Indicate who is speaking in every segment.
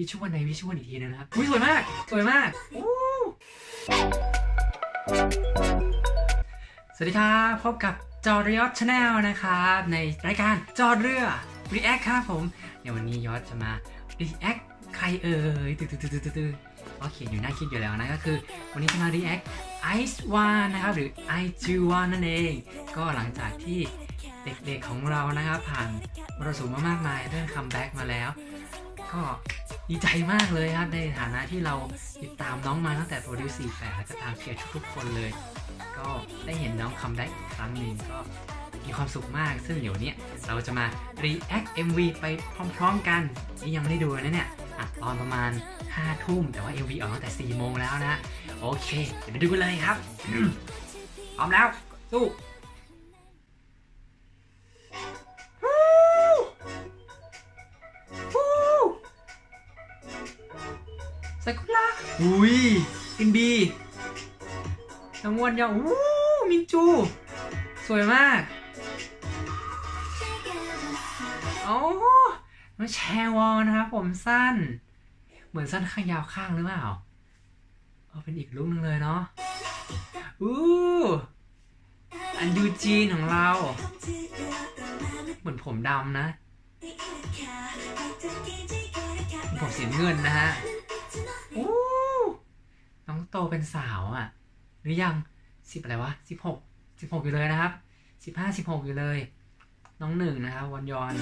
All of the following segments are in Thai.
Speaker 1: visual ใน visual อีกทีนึงนะครับอุ้ยสวยมาก สวยมากอู้สวัสดีครับพบกับจอร์ยอด Channel นะครับ ในรายการจอเรือ React ครับผม ในวันนี้ยอดจะมา React ใครเอ่ยตื่นตื่นตื่นตื่นก็เขียนอยู่หน้าคลิปอยู่แล้วนะก็คือ วันนี้จะมา React Ice One นะครับ หรือ i g One นั่นเอง ก็หลังจากที่เด็กๆของเรานะครับ ผ่านมรสุมมามากมายเรื่อง comeback มาแล้ว ก็ ดีใจมากเลยครับในฐานะที่เราติดตามน้องมาตั้งแต่ Produce 48แล้วก็ตามเชียร์ทุกๆคนเลย ก็ได้เห็นน้อง comeback อีกครั้งหนึ่งก็มีความสุขมาก ซึ่งเดี๋ยวนี้เราจะมา react MV ไปพร้อมๆกันนี่ยังไม่ได้ดูนะเนี่ยอตอนประมาณ5ทุ่มแต่ว่า MV ออกตั้งแต่4โมงแล้วนะ โอเค เดี๋ยวไปดูกันเลยครับพร้อมแล้วสู้ากุระอุ้ยอินบีน้องวนยาวอู้มินจู สวยมากโอ้น้องแชร์วอลนะครับผมสั้น เหมือนสั้นข้างยาวข้างหรือเปล่าเออเป็นอีกลุกนึงเลยเนาะอู้อันยูจีนของเรา เหมือนผมดำนะ ผมสีเงินนะฮะ โตเป็นสาวอะ หรือยังสิบอะไรวะสิบหกสิบหกอยู่เลยนะครับสิบห้าสิบหกอยู่เลย น้องหนึ่งนะครับวันยอน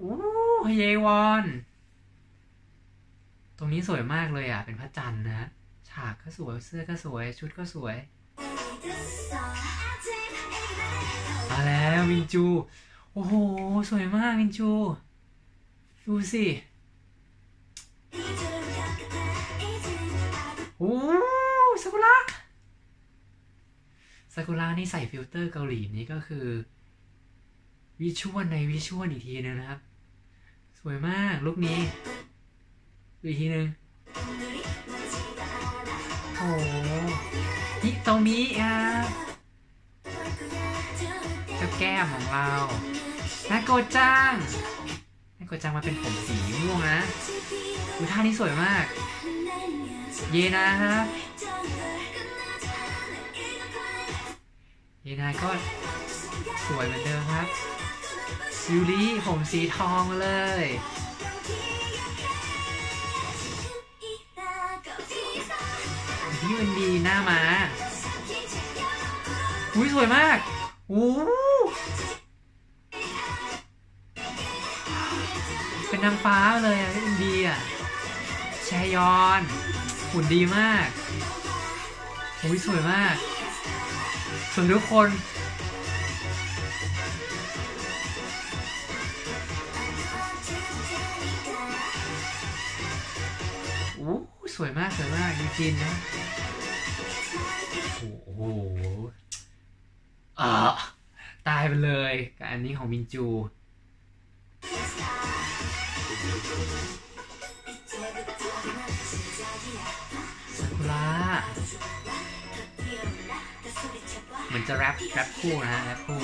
Speaker 1: อู้แชวอน ตรงนี้สวยมากเลยอะ เป็นพระจันทร์นะฮะฉากก็สวยเสื้อก็สวย ชุดก็สวย มาแล้วมินจู โอ้โห สวยมากมินจู ดูสิ ซากุระนี่ใส่ฟิลเตอร์เกาหลีนี่ก็คือ visual ใน visual อีกทีนึงนะครับ สวยมาก look นี้อีกทีนึงโอ้ฮิโตมิครับเจ้าแก้มของเรานาโกจังนาโกจังมาเป็นผมสีม่วงนะดูท่านี้สวยมาก เยนะครับ ยนาก็สวยเหมือนเดิมครับยูริผมสีทองเลยพี่มันดีหน้ามาอุ้ยสวยมากอู้เป็นนางฟ้าเลยอะพี่มันดีอะแชยอนหุ่นดีมากอุ้ยสวยมาก ส่วนทุกคนอู้สวยมาก สวยมากยูจินนะ โอ้โหอ่าตายไปเลยกับอันนี้ของมินจู เหมือนจะแรปแรปคู่นะฮะแรปคู่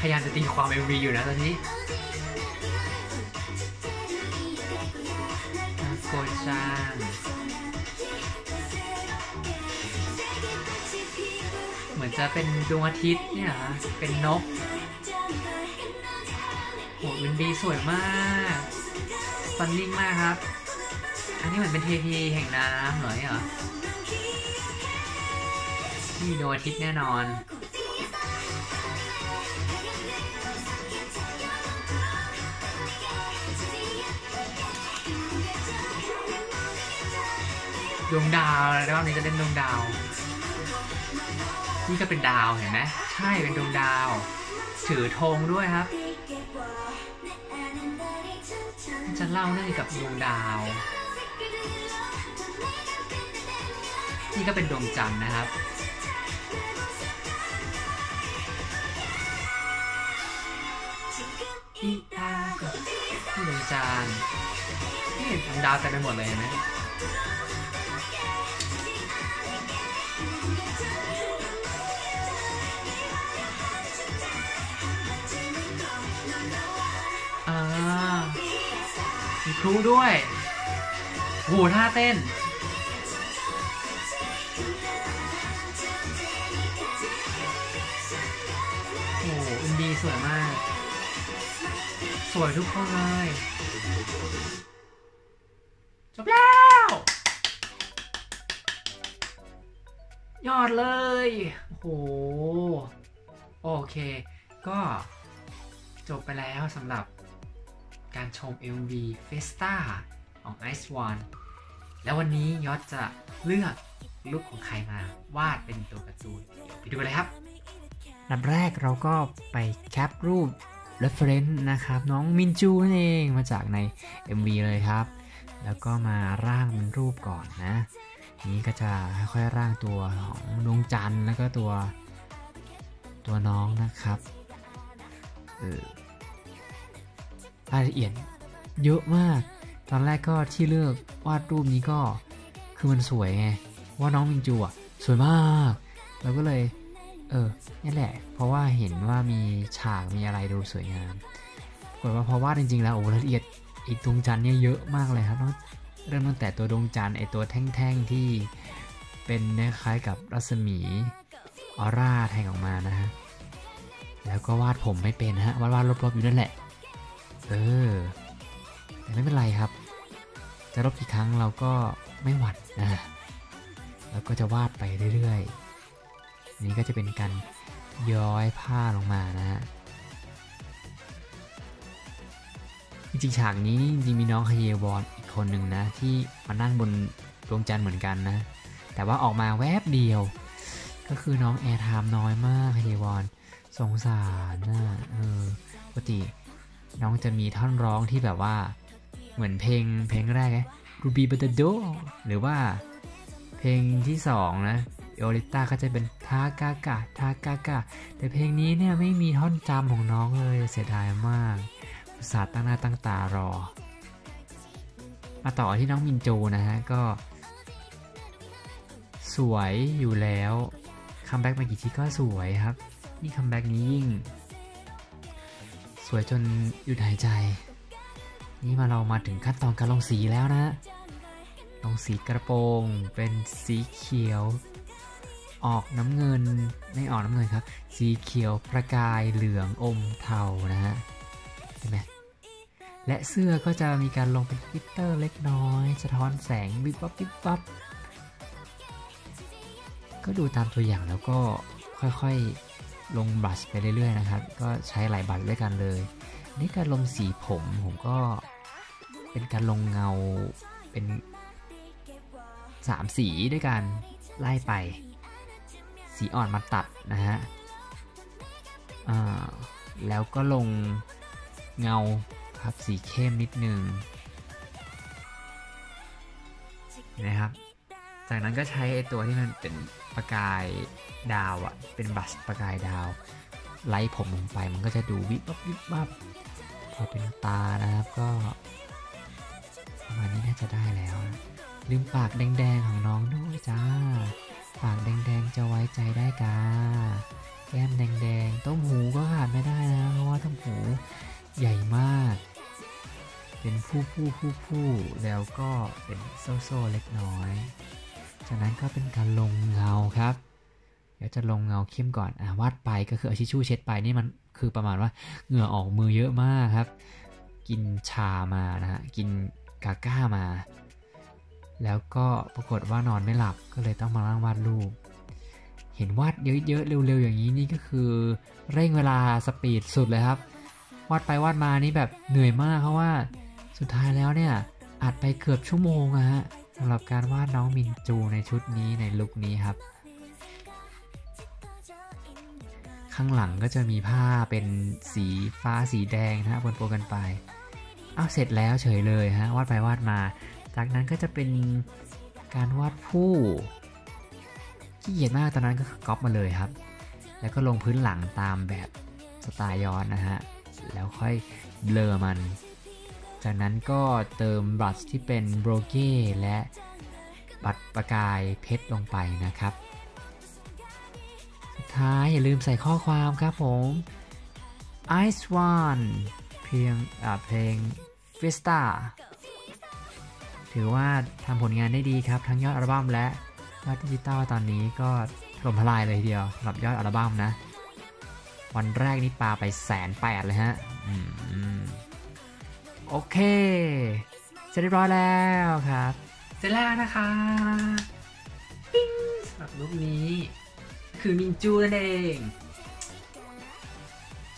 Speaker 1: พยายามจะตีความ MV อยู่นะตอนนี้โกจังเหมือนจะเป็นดวงอาทิตย์เนี่ยนะเป็นนก โอ้วินบีสวยมากสันนิ่งมากครับ อันนี้เหมือนเป็นเทพีแห่งน้ำหนี่ยเหรอนี่ดวงอาทิตย์แน่นอนดวงดาวรอบนี้จะเล่นดวงดาว นี่ก็เป็นดาวเห็นไหมใช่เป็นดวงดาว ถือธงด้วยครับ ล่าเรื่องเกี่ยวกับดวงดาว นี่ก็เป็นดวงจันทร์นะครับ「
Speaker 2: อีอากับที่ดวงจันทร์นี่ดวงดาวเต็มไปหมดเลยเห็นไหม มีครูด้วยโหท่าเต้น โอ้โหอินดีสวยมาก สวยทุกคนเลย จบแล้ว ยอดเลย โอ้โห โอเค ก็จบไปแล้วสำหรับ การชม MV Festa ของ Ice One แล้ววันนี้ยอดจะเลือกลุคของใครมาวาดเป็นตัวการ์ตูนเดี๋ยวไปดูกันเลยครับ
Speaker 1: อันดับแรกเราก็ไปแคปรูป reference นะครับ น้องมินจูนั่นเองมาจากใน MV เลยครับ แล้วก็มาร่างเป็นรูปก่อนนะ นี้ก็จะค่อยๆร่างตัวของดวงจันทร์แล้วก็ตัวตัวน้องนะครับเออ รายละเอียดเยอะมาก ตอนแรกก็ที่เลือกวาดรูปนี้ก็คือมันสวยไง ว่าน้องมินจูอะ สวยมาก เราก็เลย เออนี่แหละ เพราะว่าเห็นว่ามีฉากมีอะไรดูสวยงามปรากฏว่าพอวาดจริงๆแล้วโอ้รายละเอียดอีกดวงจันทร์เนี่ยเยอะมากเลยครับตั้งเริ่มตั้งแต่ตัวดวงจันทร์ไอตัวแท่งๆที่เป็นคล้ายกับรัศมีออร่าแทงออกมานะฮะ แล้วก็วาดผมไม่เป็นฮะวาดวาดลบๆอยู่นั่นแหละ เออ แต่ไม่เป็นไรครับ จะลบกี่ครั้งเราก็ไม่หวั่นนะแล้วก็จะวาดไปเรื่อยๆ นี่ก็จะเป็นการย้อยผ้าลงมานะฮะ จริงๆฉากนี้จริงมีน้องคเยวอนอีกคนหนึ่งนะ ที่มานั่งบนดวงจันทร์เหมือนกันนะ แต่ว่าออกมาแวบเดียว ก็คือน้องแอร์ไทม์น้อยมากคเยวอนสงสารนะเออปกติ น้องจะมีท่อนร้องที่แบบว่า เหมือนเพลงเพลงแรกไง Ruby b u t t e r d o หรือว่าเพลงที่สองนะโอริต้าก็จะเป็นทากากะทากากะ แต่เพลงนี้เนี่ยไม่มีท่อนจำของน้องเลยเสียดายมากอุตส่าตั้งหน้าตั้งตารอ มาต่อที่น้องมินโจนะฮะ ก็ สวยอยู่แล้ว comeback มากี่ทีก็สวยครับ นี่ comeback นี้ยิ่ง สวยจนหยุดหายใจ นี่มาเรามาถึงขั้นตอนการลงสีแล้วนะ ลงสีกระโปรงเป็นสีเขียว ออกน้ำเงินไม่ออกน้ำเงินครับ สีเขียวประกายเหลืองอมเทานะฮะเห็นไหมและเสื้อก็จะมีการลงเป็น glitter เล็กน้อย สะท้อนแสงวิบวับวิบวับก็ดูตามตัวอย่างแล้วก็ค่อยๆ ลงบลัชไปเรื่อยๆนะครับ ก็ใช้หลายบัตรด้วยกันเลย นี่การลงสีผมผมก็เป็นการลงเงาเป็นสามสีด้วยกันไล่ไป สีอ่อนมาตัดนะฮะแล้วก็ลงเงาครับสีเข้มนิดนึงนะครับ จากนั้นก็ใช้ไอตัวที่มันเป็นประกายดาวอะเป็นบัสประกายดาว ไล่ผมลงไปมันก็จะดูวิบวับวิบวับพอเป็นตานะครับก็ประมาณนี้น่าจะได้แล้วนะลืมปากแดงๆของน้องด้วยจ้า ปากแดงๆจะไว้ใจได้กาแก้มแดงๆต้มหูก็ขาดไม่ได้นะเพราะว่าต้มหูใหญ่มาก เป็นผู้ผู้ผู้ผู้แล้วก็เป็นโซ่โซ่เล็กน้อย จากนั้นก็เป็นการลงเงาครับ เดี๋ยวจะลงเงาเข้มก่อนอะวาดไปก็คือเอาชิชชู่เช็ดไปนี่มันคือประมาณว่าเหงื่อออกมือเยอะมากครับ กินชามานะฮะกินกาก้ามา แล้วก็ปรากฏว่านอนไม่หลับก็เลยต้องมานั่งวาดรูป เห็นวาดเยอะๆเร็วๆอย่างนี้นี่ก็คือ เร่งเวลาสปีดสุดเลยครับวาดไปวาดมานี่แบบเหนื่อยมากเพราะว่าสุดท้ายแล้วเนี่ยอัดไปเกือบชั่วโมงอะฮะ สำหรับการวาดน้องมินจูในชุดนี้ในลุคนี้ครับ ข้างหลังก็จะมีผ้าเป็นสีฟ้าสีแดงนะฮะปนๆกันไป เอาเสร็จแล้วเฉยเลยฮะวาดไปวาดมา จากนั้นก็จะเป็นการวาดผู้ขี้เกียจมากตอนนั้นก็ก๊อปมาเลยครับ แล้วก็ลงพื้นหลังตามแบบสไตล์ย้อนนะฮะ แล้วค่อย
Speaker 3: เบลอมัน จากนั้นก็เติมบรัชที่เป็นโบรเก้และบัตรประกายเพชรลงไปนะครับ สุดท้ายอย่าลืมใส่ข้อความครับผม Ice One เพียงอ่าเพลง Vista ถือว่าทำผลงานได้ดีครับ ทั้งยอดอัลบั้มและยอดดิจิตอลตอนนี้ก็ถล่มทลายเลยทีเดียวสำหรับยอดอัลบั้มนะ วันแรกนี่ปาไปแสนแปดเลยฮะอืม โอเคเสร็จเรียบร้อยแล้วครับ
Speaker 1: เสร็จแล้วนะคะปิ้งสำหรับรูปนี้ คือมินจูนั่นเอง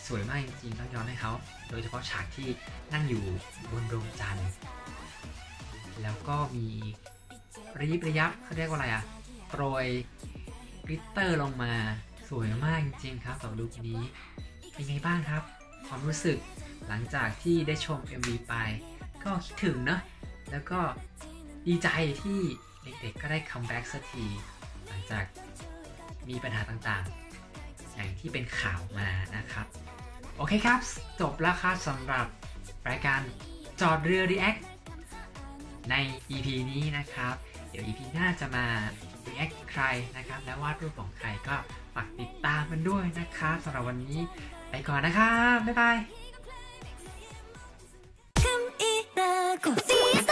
Speaker 1: สวยมากจริงๆต้องย้อนให้เขาโดยเฉพาะฉากที่นั่งอยู่บนดวงจันทร์ แล้วก็มีระยิบระยับเขาเรียกว่าอะไรอะโปรย glitter ลงมาสวยมากจริงๆครับสำหรับรูปนี้ เป็นไงบ้างครับ ความรู้สึก หลังจากที่ได้ชม MV ไป ก็คิดถึงเนอะแล้วก็ดีใจที่เด็กๆก็ได้ comeback สักที หลังจากมีปัญหาต่างๆ อย่างที่เป็นข่าวมานะครับ โอเคครับ จบแล้วครับสำหรับรายการจอดเรือ React ใน EP นี้นะครับ เดี๋ยว EP หน้าจะมา React ใครนะครับ และวาดรูปของใครก็ฝากติดตามมันด้วยนะครับสำหรับวันนี้ไปก่อนนะครับ บ๊ายบาย
Speaker 2: こそ